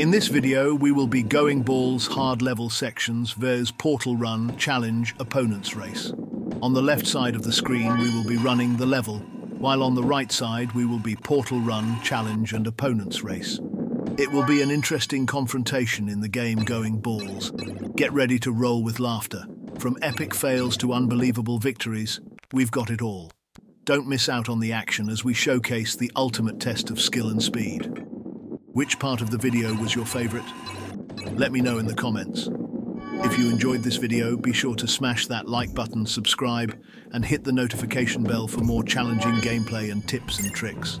In this video, we will be going balls hard level sections versus portal run, challenge, opponents race. On the left side of the screen, we will be running the level, while on the right side, we will be portal run, challenge and opponents race. It will be an interesting confrontation in the game going balls. Get ready to roll with laughter. From epic fails to unbelievable victories, we've got it all. Don't miss out on the action as we showcase the ultimate test of skill and speed. Which part of the video was your favourite? Let me know in the comments. If you enjoyed this video, be sure to smash that like button, subscribe, and hit the notification bell for more challenging gameplay and tips and tricks.